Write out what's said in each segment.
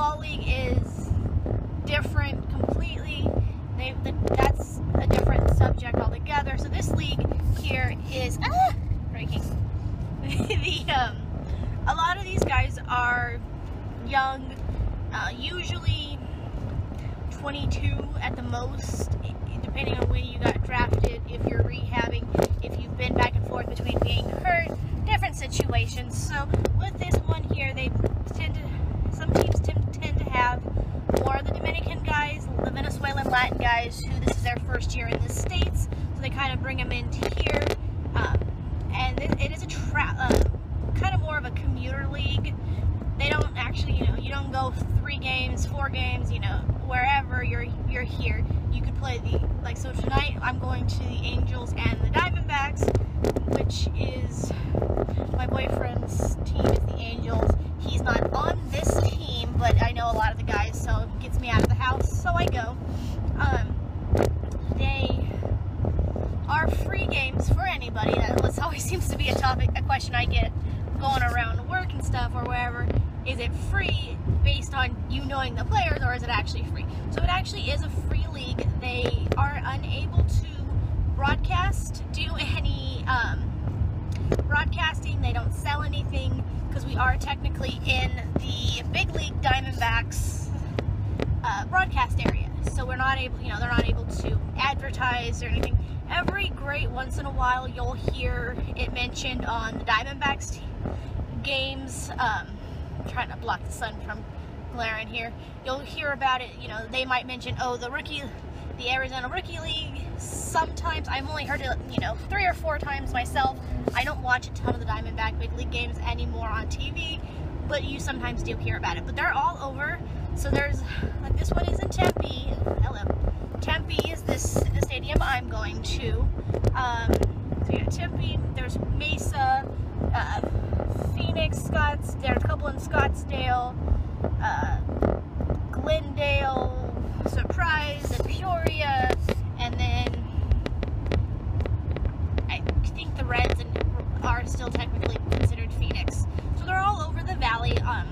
Fall League is different completely. They, the, that's a different subject altogether. So this league here is ah, breaking. the um, a lot of these guys are young, uh, usually 22 at the most, depending on when you got drafted. If you're rehabbing, if you've been back and forth between being hurt, different situations. So with this one here, they tend to some teams tend, tend to have more of the Dominican guys, the Venezuelan Latin guys, who this is their first year in the states, so they kind of bring them into here. Um, and it, it is a tra- uh, kind of more of a commuter league. They don't actually, you know, you don't go three games, four games, you know, wherever you're you're here. You could play the like so tonight. I'm going to the Angels and the Diamondbacks, which is my boyfriend's team is the Angels. He's not on this team, but I know a lot of the guys, so it gets me out of the house, so I go. Um, they are free games for anybody. That always seems to be a topic, a question I get going around work and stuff or wherever. Is it free based on you knowing the players, or is it actually free? So it actually is a free league. They are unable to broadcast, do any um, broadcasting. They don't sell anything because we are technically in the big league Diamondbacks uh, broadcast area. So we're not able, you know, they're not able to advertise or anything. Every great once in a while, you'll hear it mentioned on the Diamondbacks games. Um, trying to block the sun from glaring here. You'll hear about it. You know, they might mention, oh, the rookie, the Arizona Rookie League. Sometimes I've only heard it, you know, three or four times myself. I don't watch a ton of the Diamondback big league games anymore on TV, but you sometimes do hear about it. But they're all over. So there's like this one is in Tempe. Hello. Tempe is this the stadium I'm going to. Um, so yeah, Tempe. There's Mesa, uh, Phoenix, Scotts. There's a couple in Scottsdale, uh, Glendale, Surprise, and Peoria, and then I think the Reds and are still technically considered Phoenix. So they're all over the valley. Um,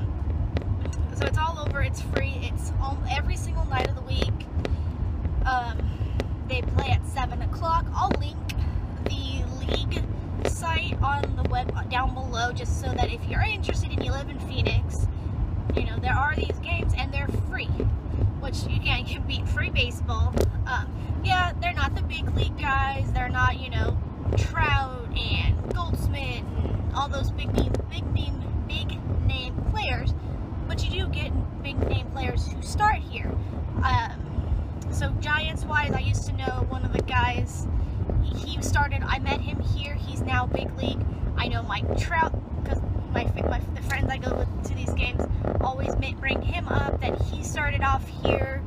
so it's all over. It's free. It's all, every single night of the week. Um, they play at seven o'clock. I'll link the league site on the web down below, just so that if you're interested and you live in Phoenix, you know there are these games and they're free, which you can can beat free baseball. Um, yeah, they're not the big league guys. They're not you know Trout and Goldschmidt and all those big name big name big name players but you do get big name players who start here. Um, so Giants wise, I used to know one of the guys. He started. I met him here. He's now big I know Mike Trout because my, my the friends I go with to these games always bring him up. That he started off here.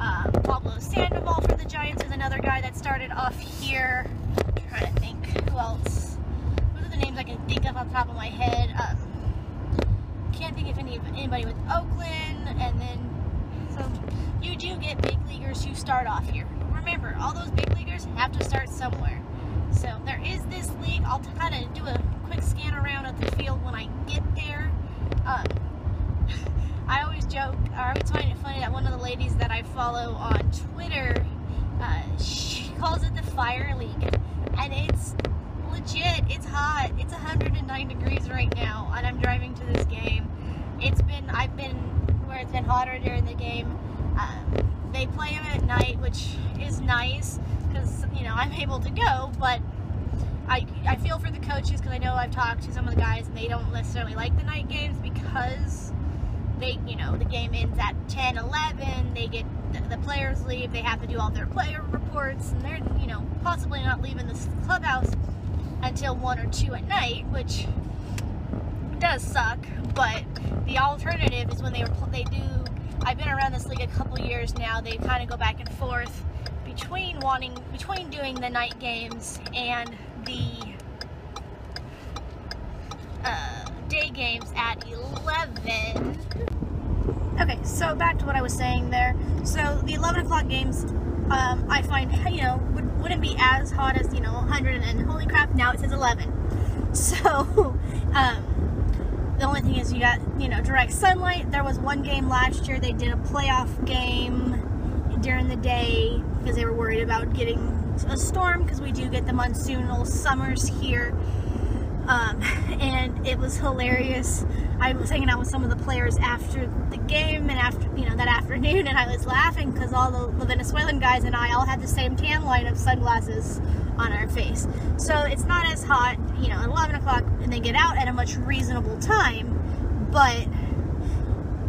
Uh, Pablo Sandoval for the Giants is another guy that started off here. I'm trying to think who else. Those are the names I can think of the top of my head. Um, can't think of any anybody with Oakland, and then so you do get big leaguers who start off here. Remember, all those big leaguers have to start somewhere. So there is this league. I'll kind of do a quick scan around of the field when I get there. Um, I always joke, I always find it funny that one of the ladies that I follow on Twitter, uh, she calls it the Fire League, and it's legit. It's hot. It's 109 degrees right now, and I'm driving to this game. It's been I've been where it's been hotter during the game. Um, they play them at night, which is nice because you know I'm able to go. But I I feel for the coaches because I know I've talked to some of the guys and they don't necessarily like the night games because they you know the game ends at 10, 11. They get the players leave, they have to do all their player reports, and they're you know possibly not leaving the clubhouse until one or two at night, which does suck. But the alternative is when they were they do. I've been around this league a couple years now. They kind of go back and forth between wanting between doing the night games and the uh, day games at 11. Okay, so back to what I was saying there. So the 11 o'clock games, um, I find, you know, would, wouldn't be as hot as, you know, 100 and holy crap, now it says 11. So, um, the only thing is you got, you know, direct sunlight. There was one game last year, they did a playoff game during the day because they were worried about getting a storm because we do get the monsoonal summers here. Um, and it was hilarious. I was hanging out with some of the players after the game and after you know that afternoon, and I was laughing because all the, the, Venezuelan guys and I all had the same tan line of sunglasses on our face. So it's not as hot, you know, at 11 o'clock, and they get out at a much reasonable time, but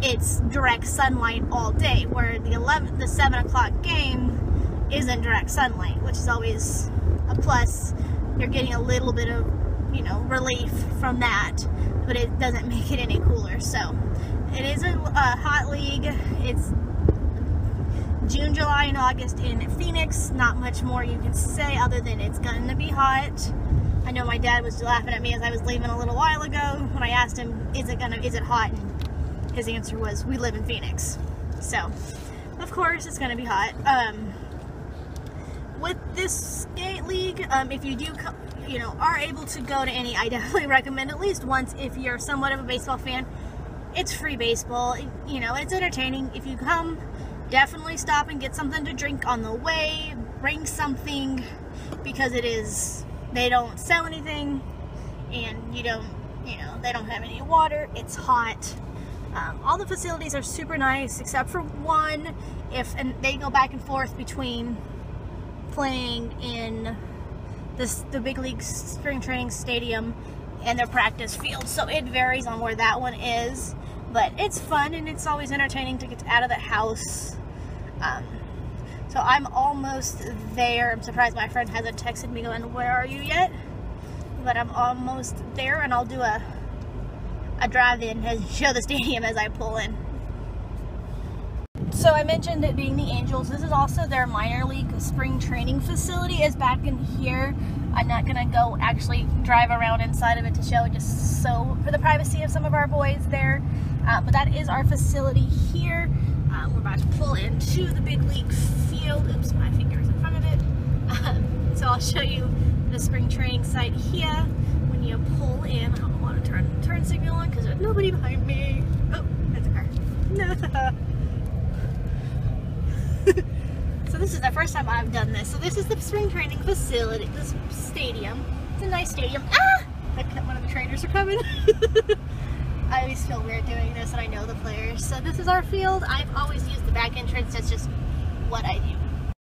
it's direct sunlight all day. Where the 11, the 7 o'clock game isn't direct sunlight, which is always a plus. You're getting a little bit of you know, relief from that, but it doesn't make it any cooler. So it is a, a hot league. It's June, July, and August in Phoenix. Not much more you can say other than it's going to be hot. I know my dad was laughing at me as I was leaving a little while ago when I asked him, "Is it gonna? Is it hot?" And his answer was, "We live in Phoenix." So, of course, it's gonna be hot. Um, with this skate league, um, if you do you know, are able to go to any, I definitely recommend at least once if you're somewhat of a baseball fan. It's free baseball. You know, it's entertaining. If you come, definitely stop and get something to drink on the way. Bring something because it is, they don't sell anything and you don't, you know, they don't have any water. It's hot. Um, all the facilities are super nice except for one. If, and they go back and forth between playing in this the big league spring training stadium and their practice field. So it varies on where that one is, but it's fun and it's always entertaining to get out of the house. Um, so I'm almost there. I'm surprised my friend hasn't texted me going, "Where are you yet?" But I'm almost there, and I'll do a a drive-in and show the stadium as I pull in. So I mentioned it being the Angels. This is also their minor league spring training facility is back in here. I'm not gonna go actually drive around inside of it to show just so for the privacy of some of our boys there. Uh, but that is our facility here. Uh, we're about to pull into the big league field. Oops, my finger's in front of it. Um, so I'll show you the spring training site here when you pull in. I don't want to turn turn signal on because there's nobody behind me. Oh, that's a car. No. so this is the first time I've done this. So this is the spring training facility, this stadium. It's a nice stadium. Ah! One of the trainers are coming. I always feel weird doing this and I know the players. So this is our field. I've always used the back entrance. That's just what I do.